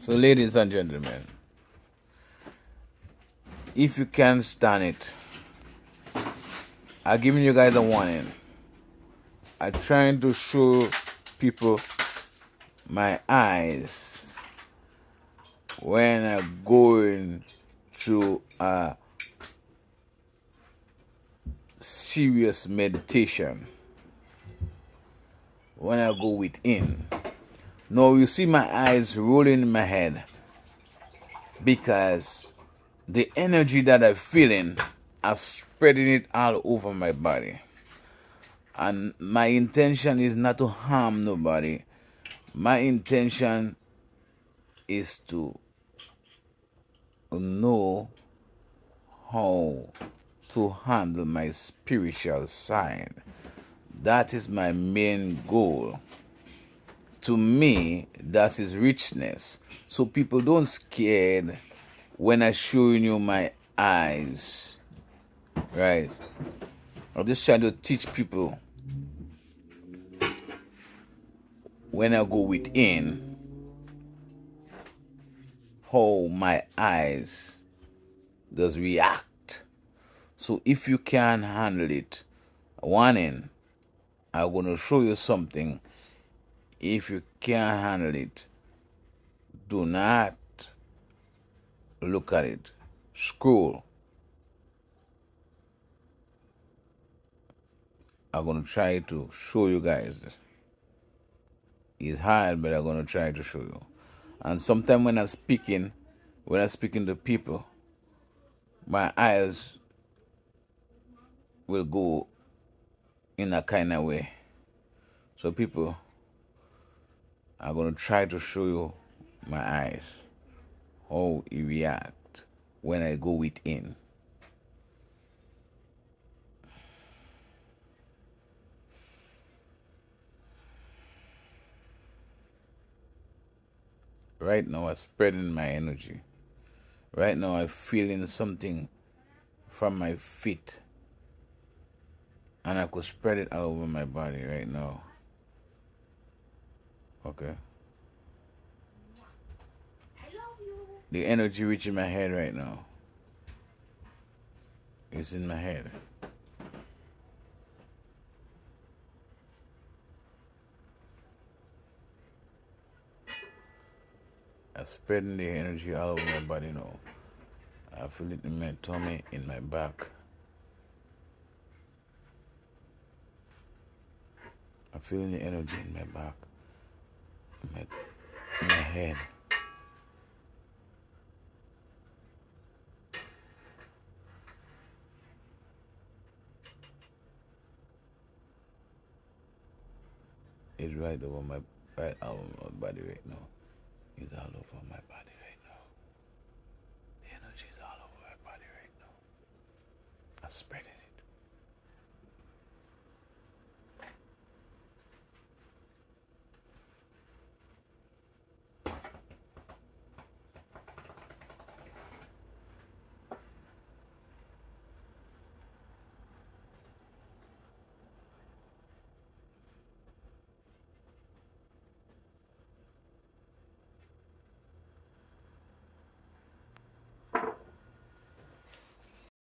So, ladies and gentlemen, if you can stand it, I'm giving you guys a warning. I'm trying to show people my eyes when I'm going through a serious meditation. When I go within. Now you see my eyes rolling in my head because the energy that I'm feeling are spreading it all over my body. And my intention is not to harm nobody. My intention is to know how to handle my spiritual side. That is my main goal to me that is richness. So people don't scared when i showing you my eyes right? I'm just trying to teach people when i go within how my eyes does react. So if you can handle it warning i'm going to show you something if you can't handle it, do not look at it. School I'm going to try to show you guys. It's hard, but I'm going to try to show you. And sometimes when I'm speaking, when I'm speaking to people, my eyes will go in a kind of way. So people I'm going to try to show you my eyes, how it react when I go within. Right now, I'm spreading my energy. Right now, I'm feeling something from my feet. And I could spread it all over my body right now. Okay. The energy reaching my head right now. It's in my head. I'm spreading the energy all over my body now. I feel it in my tummy, in my back. I'm feeling the energy in my back my, my head. It's right over my right over my body right now. It's all over my body right now. The energy is all over my body right now. I spread it.